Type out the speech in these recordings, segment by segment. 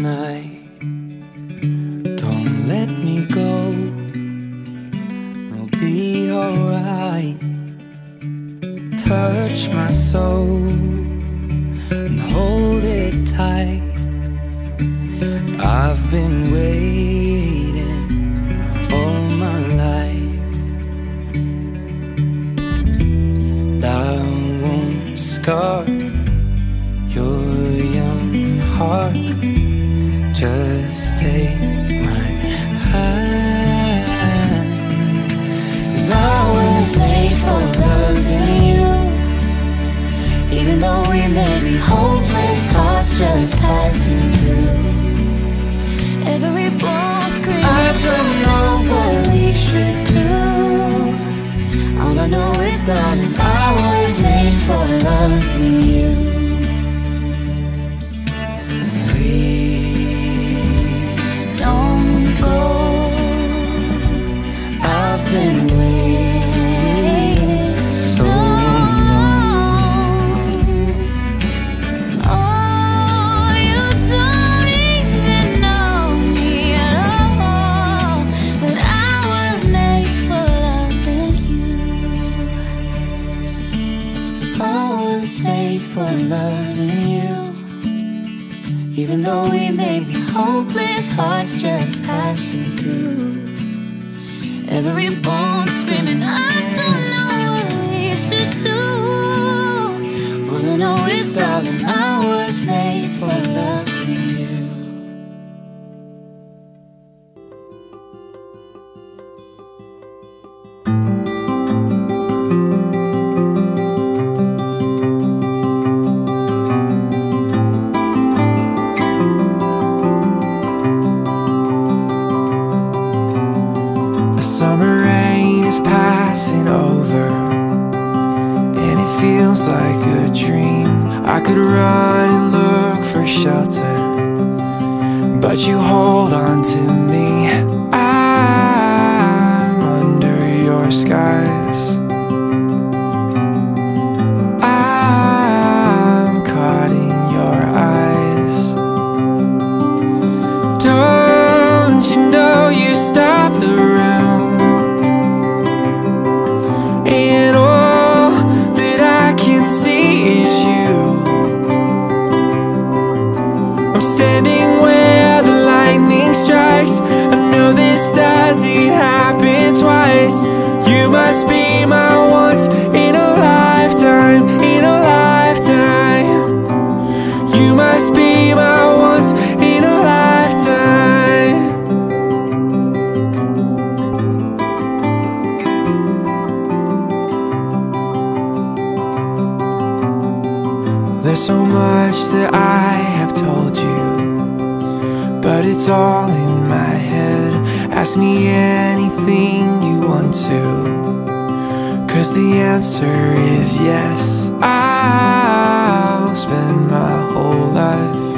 through the night. Don't let me go. I'll be alright. Touch my soul and hold it tight. I've been waiting all my life. I won't scar your young heart. Just take my hand. 'Cause I was made for loving you. Even though we may be hopeless, hearts just passing through. Every bone screaming. I don't know what we should do. All I know is, darling, I was made for loving you. I was made for loving you. Even though we may be hopeless, hearts just passing through. Every bone screaming, I don't know what we should do. All I know is, darling, I was made for loving be my once in a lifetime, in a lifetime. You must be my once in a lifetime. There's so much that I have told you, but it's all in my head. Ask me anything you want to Cause the answer is yes. I'll spend my whole life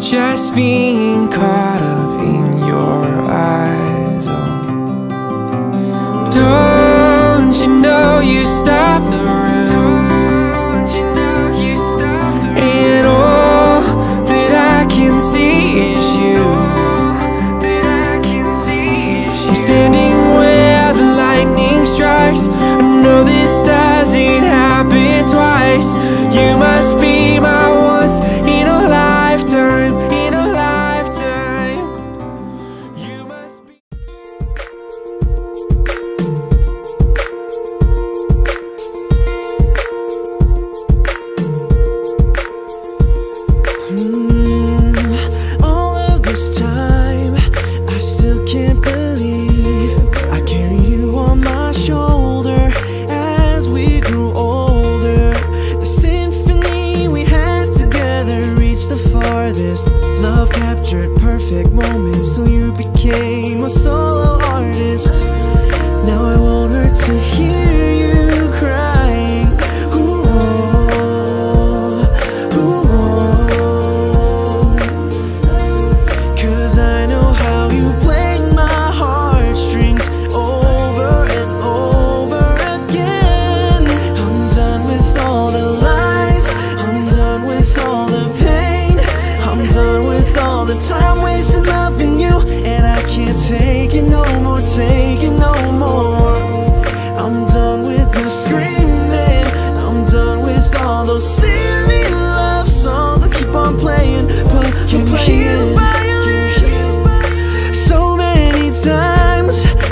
Just being caught up in your eyes. Oh. Don't you know you stop the room And all that I can see is you. I'm standing where price I know this doesn't happen twice. You must be my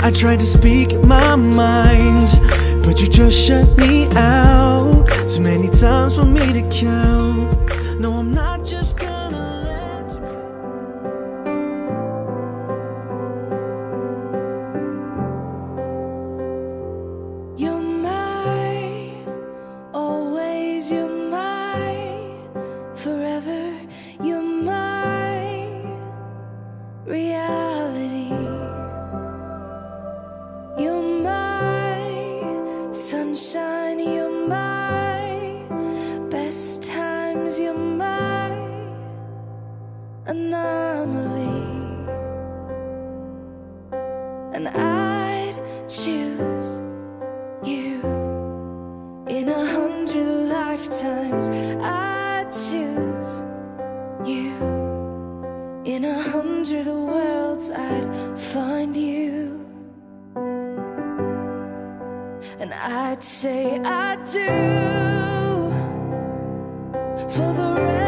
I tried to speak my mind, but you just shut me out. Too many times for me to count. I'd say I do for the rest.